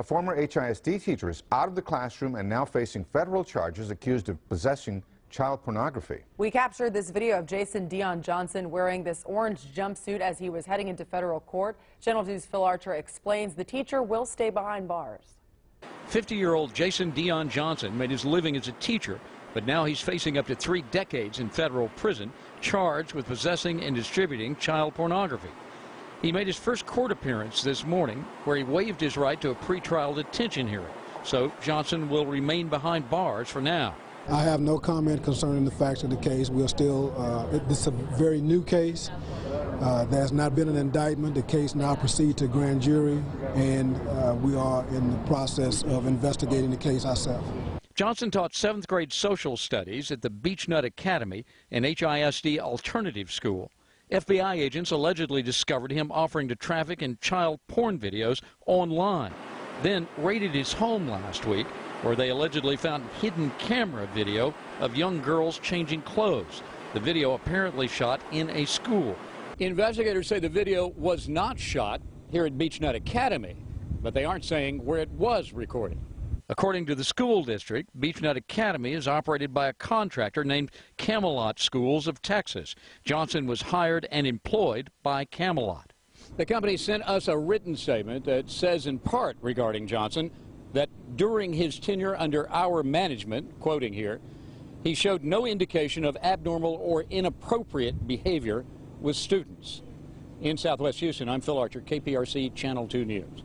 A former HISD teacher is out of the classroom and now facing federal charges accused of possessing child pornography. We captured this video of Jason Dion Johnson wearing this orange jumpsuit as he was heading into federal court. Channel 2's Phil Archer explains the teacher will stay behind bars. 50-year-old Jason Dion Johnson made his living as a teacher, but now he's facing up to three decades in federal prison, charged with possessing and distributing child pornography. He made his first court appearance this morning, where he waived his right to a pretrial detention hearing. So Johnson will remain behind bars for now. I have no comment concerning the facts of the case. We're still, uh, it, this is a very new case. Uh, there has not been an indictment. The case now proceeds to grand jury, and uh, we are in the process of investigating the case ourselves. Johnson taught seventh grade social studies at the Beechnut Academy, an HISD alternative school. FBI agents allegedly discovered him offering to traffic in child porn videos online, then raided his home last week where they allegedly found hidden camera video of young girls changing clothes. The video apparently shot in a school. Investigators say the video was not shot here at Beechnut Academy, but they aren't saying where it was recorded. According to the school district, Beechnut Academy is operated by a contractor named Camelot Schools of Texas. Johnson was hired and employed by Camelot. The company sent us a written statement that says in part regarding Johnson that during his tenure under our management, quoting here, he showed no indication of abnormal or inappropriate behavior with students. In Southwest Houston, I'm Phil Archer, KPRC Channel 2 News.